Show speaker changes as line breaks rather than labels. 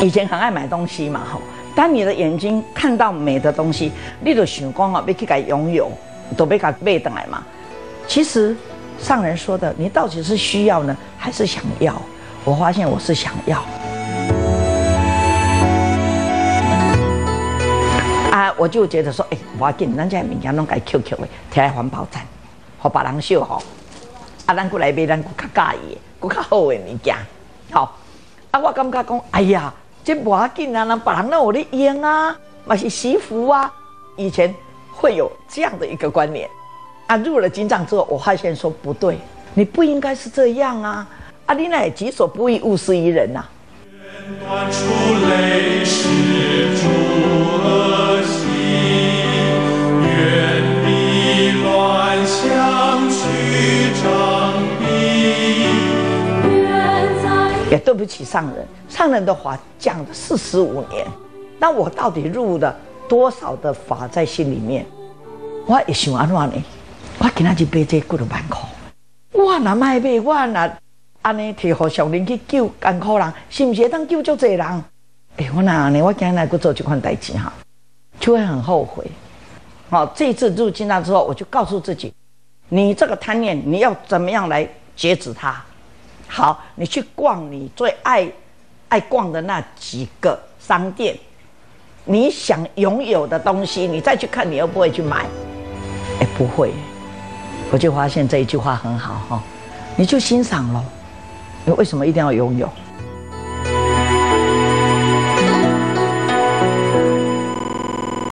以前很爱买东西嘛，吼。当你的眼睛看到美的东西，你就想讲啊，要去给拥有，都被它背等来嘛。其实上人说的，你到底是需要呢，还是想要？我发现我是想要。啊，我就觉得说，哎，我紧，咱这物件拢该 QQ 的，贴来环保站，好把人秀吼。啊，咱过来买咱较介意、更较好的物件，好。啊，我感觉讲，哎呀。这不要紧啊，那别人那我的烟啊，那是媳妇啊。以前会有这样的一个观念啊，入了金帐之后，我发现说不对，你不应该是这样啊。啊，你乃己所不欲，勿施于人呐。也对不起上人，上人的话讲了四十五年，那我到底入了多少的法在心里面？我一想安怎呢？我今仔日背这几多万块，我哪卖背？我哪安尼提和上人去救艰苦人，是不是当救足济人？哎，我哪呢？我今日去做这款代志哈，就会很后悔。好，这一次入金藏之后，我就告诉自己，你这个贪念，你要怎么样来截止它？好，你去逛你最爱爱逛的那几个商店，你想拥有的东西，你再去看，你又不会去买。哎，不会，我就发现这一句话很好哈，你就欣赏咯。你为什么一定要拥有？